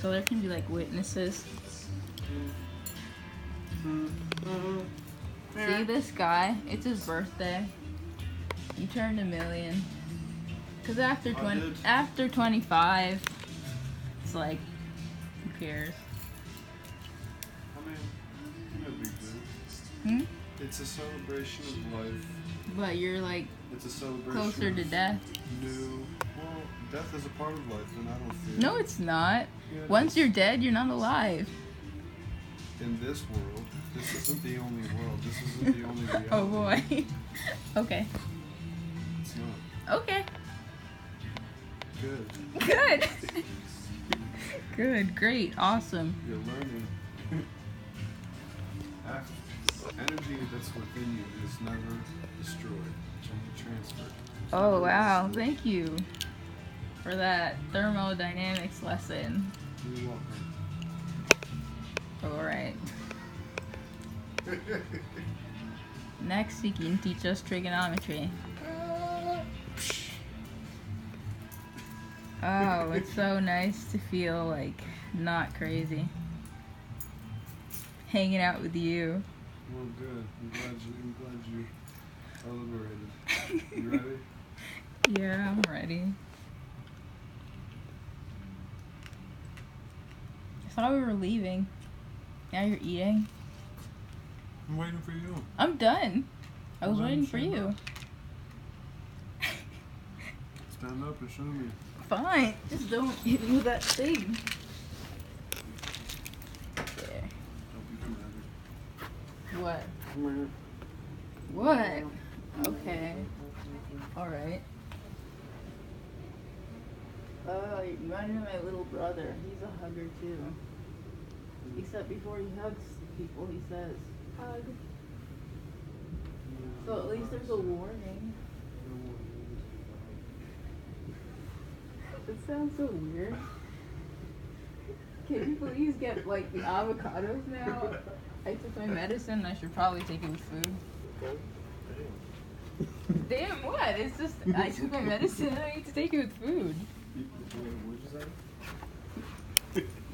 So there can be like witnesses. See this guy? It's his birthday. He turned a million. Cause after twenty, after twenty five, it's like, who cares? I mean, no. Hmm? It's a celebration of life. But you're like It's a celebration. closer to death. New. Death is a part of life, and I don't feel. No, it's not. Yeah, it Once is. you're dead, you're not alive. in this world, this isn't the only world. This isn't the only oh, reality. Oh boy. okay. It's not. Okay. Good. Good. Good. Great. Awesome. You're learning. Ah. Energy that's within you is never destroyed. It's only transferred. Oh wow. Thank you for that thermodynamics lesson. You're welcome. All right. Next, you can teach us trigonometry. Oh, it's so nice to feel like not crazy. Hanging out with you. Well, good. I'm glad you. I'm glad you are liberated. You ready? Yeah, I'm ready. Thought we were leaving. Now you're eating. I'm waiting for you. I'm done. I was waiting for you. Stand up and show me. Fine. Just don't hit me with that thing. There. Don't be dramatic. What? What? Okay. Alright. Oh, you remind me of my little brother. He's a hugger too. Except before he hugs people, he says, hug. So at least there's a warning. It sounds so weird. Can you please get like the avocados now? I took my medicine. I should probably take it with food. Damn, what? It's just I took my medicine and I need to take it with food.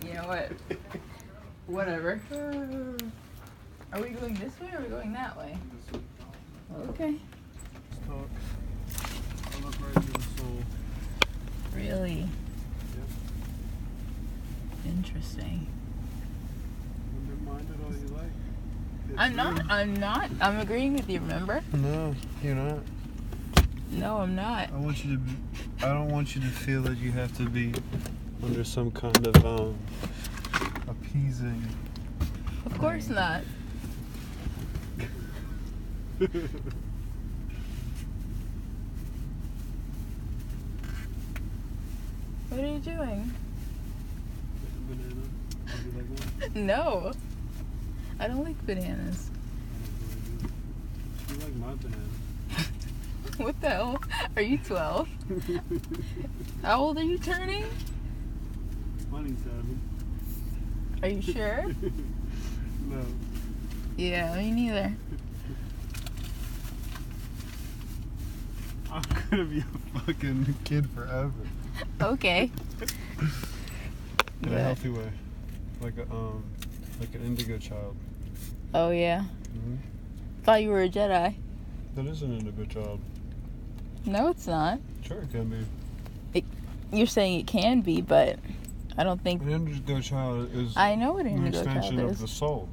You know what? Whatever. Are we going this way or are we going that way? Okay. Let's. I look right through the soul. Really interesting. Never mind it all you like. It's I'm not. I'm not. I'm agreeing with you. Remember? No, you're not. No, I'm not. I want you to. Be, I don't want you to feel that you have to be under some kind of um appeasing. Of course not. What are you doing? Banana. Would you like one? No. I don't like bananas. You like my banana. What the hell? Are you 12? How old are you turning? Twenty-seven. Are you sure? no. Yeah, me neither. I'm gonna be a fucking kid forever. Okay. In a healthy way. Like a um like an indigo child. Oh yeah. hmm Thought you were a Jedi. That is an indigo child. No, it's not. Sure it can be. You're saying it can be, but I don't think. An indigo child is I know what an an indigo extension child of the soul.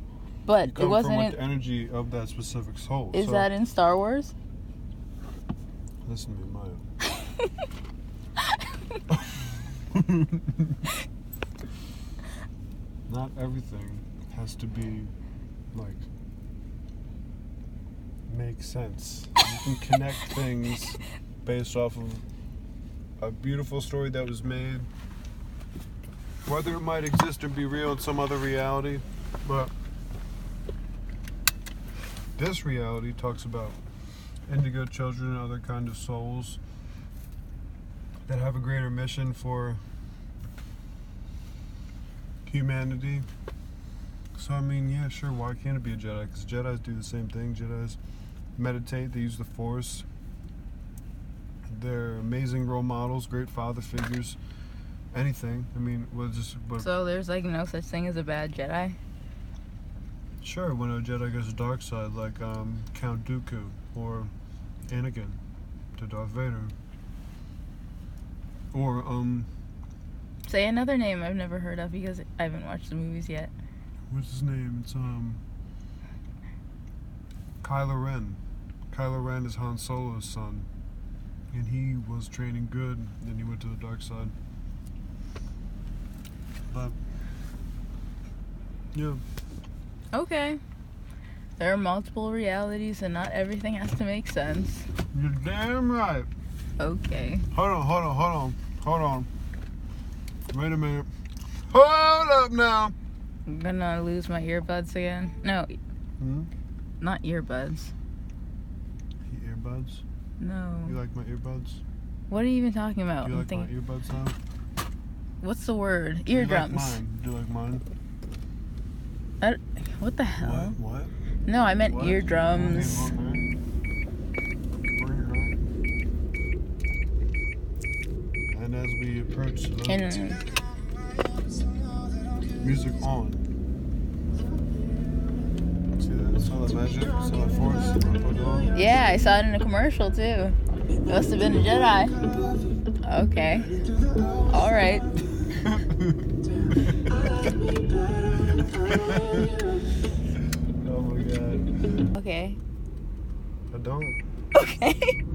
but it wasn't. from like the energy of that specific soul. is so, that in Star Wars? listen to me, Maya. Not everything has to be like make sense. You can connect things based off of a beautiful story that was made. Whether it might exist and be real in some other reality, but this reality talks about indigo children and other kind of souls that have a greater mission for humanity. So I mean, yeah, sure. Why can't it be a Jedi? Because Jedi's do the same thing. Jedi's meditate. They use the Force. They're amazing role models, great father figures. Anything. I mean, well, just So there's like no such thing as a bad Jedi. sure when a Jedi goes to dark side, like um, Count Dooku or Anakin to Darth Vader, or um, Say another name I've never heard of because I haven't watched the movies yet. what's his name? It's um, Kylo Ren. Kylo Ren is Han Solo's son, and he was training good. Then he went to the dark side. But yeah. Okay. There are multiple realities and not everything has to make sense. You're damn right. Okay. Hold on, hold on, hold on, hold on. Wait a minute. Hold up now. I'm gonna lose my earbuds again. No, Hmm? not earbuds. Earbuds? No. You like my earbuds? What are you even talking about? Do you like my earbuds now? What's the word? Do you like Eardrums. mine? Do you like mine? what the hell? What? What? No, I meant What? eardrums. Okay, okay. Bring it on. And as we approach the And music on. See that? Saw that magic? Saw that force? Yeah, I saw it in a commercial too. It must have been a Jedi. Okay. All right. Oh my god. Okay. I don't. Okay.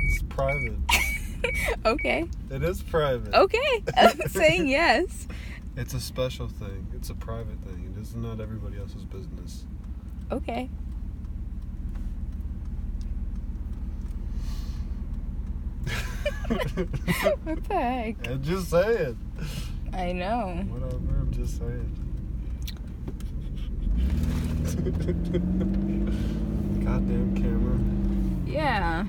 It's private. okay. It is private. Okay. I'm saying yes. It's a special thing. It's a private thing. It is not everybody else's business. Okay. What the heck? I'm just saying. I know. Whatever, I'm just saying. Goddamn camera. Yeah.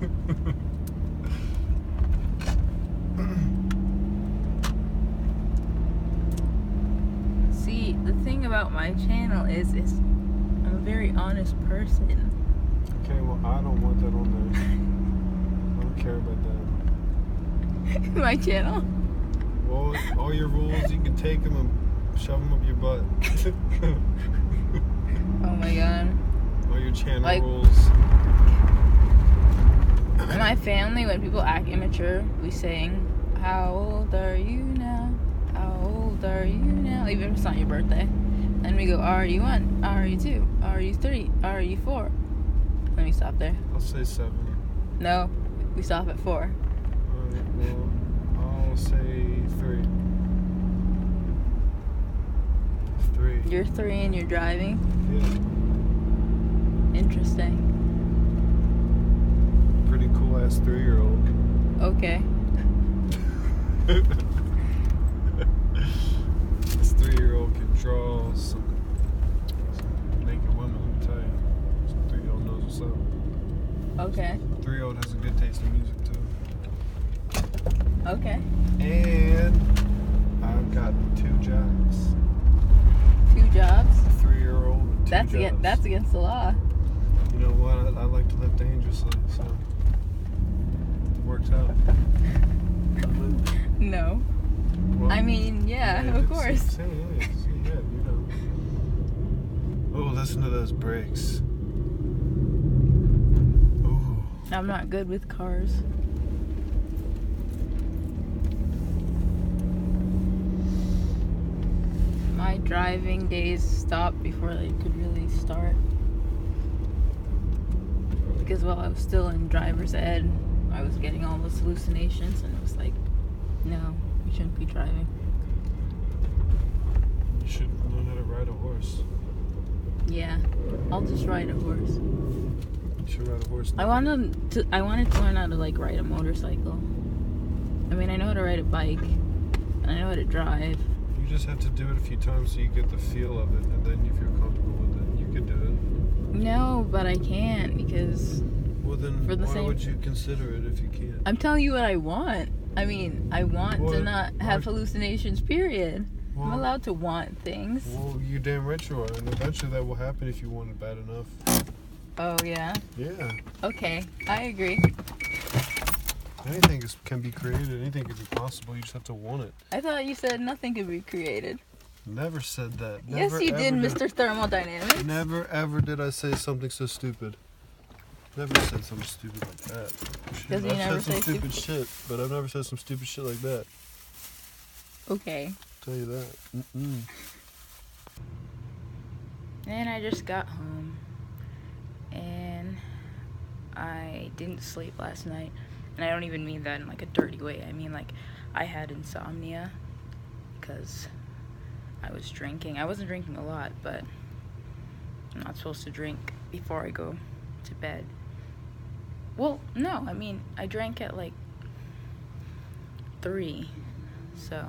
See, the thing about my channel is, is I'm a very honest person. okay, well, I don't want that on there. I don't care about that. my channel? Well, all your rules, you can take them and shove them up your butt. Oh my god. all your channel Like- rules. In my family, when people act immature, we sing, How old are you now? How old are you now? Even if it's not your birthday. Then we go, Are you one? Are you two? Are you three? Are you four? Let me stop there. I'll say seven. No, we stop at four. Alright, well, I'll say three. Three. You're three and you're driving. Yeah. Interesting. Pretty cool ass three year old. Okay. this three year old can draw some, some naked women, let me tell you. Three year old knows what's up. Okay. Three year old has a good taste in music too. Okay. And I've got two jobs. Two jobs. A three year old two That's jobs. against, that's against the law. You know what? I, I like to live dangerously, so it works out. No. Well, I mean, yeah, yeah, of course. See, yeah, see, yeah, you know. Oh, listen to those brakes. Ooh. I'm not good with cars. My driving days stopped before they could really start. Because while I was still in driver's ed, I was getting all those hallucinations, and it was like, no, you shouldn't be driving. You should learn how to ride a horse. Yeah, I'll just ride a horse. You should ride a horse. I wanted to. I wanted to learn how to like ride a motorcycle. I mean, I know how to ride a bike, and I know how to drive. You just have to do it a few times so you get the feel of it, and then if you're comfortable with it, you can do it. No, but I can't because Well, then For the why same- would you consider it if you can't? I'm telling you what I want. I mean, I want to not have hallucinations. Period. I'm allowed to want things. well, you damn right you are, and eventually that will happen if you want it bad enough. Oh yeah. Yeah. Okay, I agree. Anything is, can be created. Anything can be possible. You just have to want it. I thought you said nothing could be created. Never said that. yes, you did, Mr. Thermodynamics. Never ever did I say something so stupid. Never said something stupid like that. Shit, I've never said some say stupid shit, but I've never said some stupid shit like that. Okay. tell you that. Mm-mm. And I just got home. And I didn't sleep last night. And I don't even mean that in like a dirty way. I mean like I had insomnia because I was drinking. I wasn't drinking a lot, but I'm not supposed to drink before I go to bed. Well, no, I mean, I drank at like 3. So,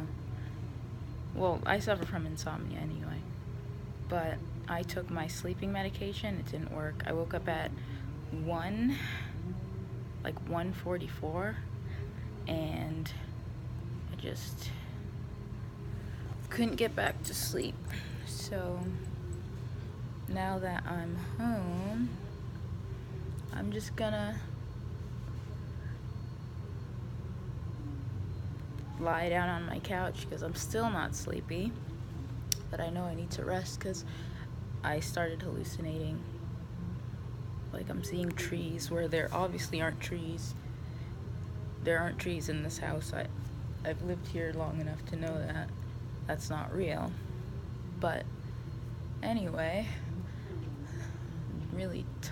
well, I suffer from insomnia anyway. But I took my sleeping medication, it didn't work. I woke up at 1 like 144 and I just couldn't get back to sleep. So now that I'm home, I'm just gonna lie down on my couch because I'm still not sleepy. But I know I need to rest because I started hallucinating. Like I'm seeing trees where there obviously aren't trees. There aren't trees in this house. I, I've lived here long enough to know that that's not real. But anyway, I'm really, t-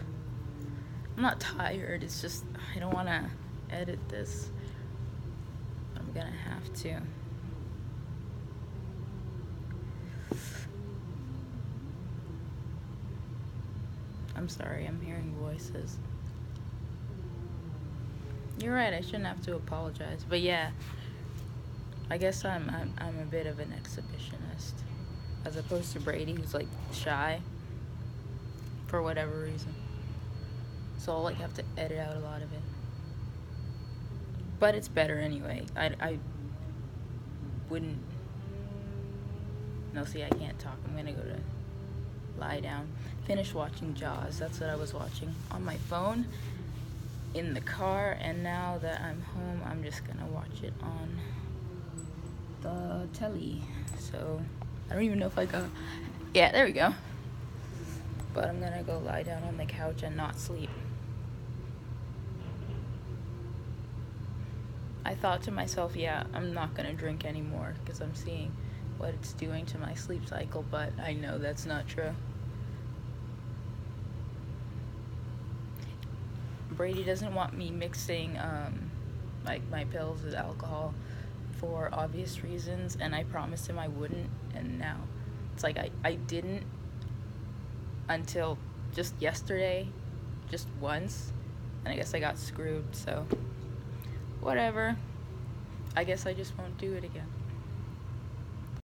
I'm not tired. It's just I don't want to edit this. I'm gonna have to. I'm sorry, I'm hearing voices. You're right, I shouldn't have to apologize. But yeah, I guess I'm I'm, I'm a bit of an exhibitionist. As opposed to Brady, who's like shy for whatever reason. So I'll like have to edit out a lot of it. But it's better anyway. I, I wouldn't. No, see, I can't talk. I'm gonna go to lie down. Finish watching Jaws. That's what I was watching on my phone in the car. And now that I'm home, I'm just gonna watch it on the telly. So I don't even know if I got. Yeah, there we go. But I'm gonna go lie down on the couch and not sleep. I thought to myself, yeah, I'm not gonna drink anymore because I'm seeing what it's doing to my sleep cycle, but I know that's not true. Brady doesn't want me mixing um, like my pills with alcohol for obvious reasons, and I promised him I wouldn't, and now it's like I, I didn't until just yesterday, just once, and I guess I got screwed, so whatever. I guess I just won't do it again.